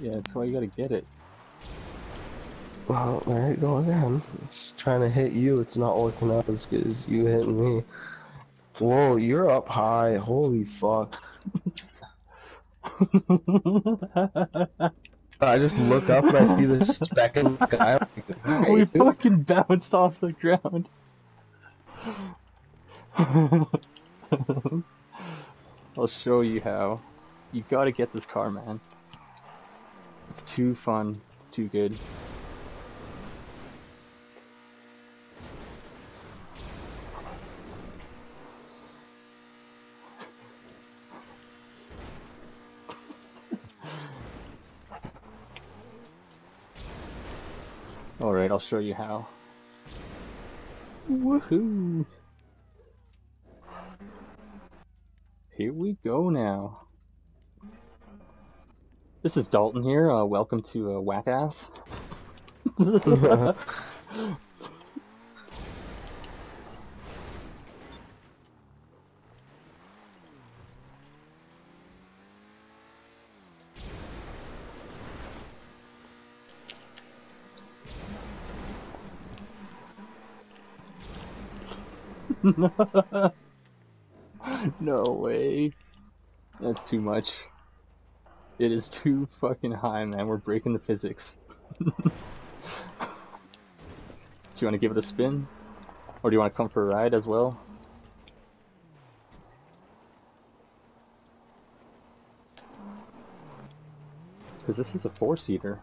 Yeah, that's why you gotta get it. Well, there you go again. It's trying to hit you. It's not working out as good as you hitting me. Whoa, you're up high. Holy fuck. I just look up and I see this speck in the sky. Like, we dude." fucking bounced off the ground. I'll show you how. You gotta get this car, man. It's too fun. It's too good. Alright, I'll show you how. Woohoo! Here we go now. This is Dalton here. Uh, welcome to uh, Whack Ass. no way. That's too much. It is too fucking high, man. We're breaking the physics. do you want to give it a spin? Or do you want to come for a ride as well? Because this is a four-seater.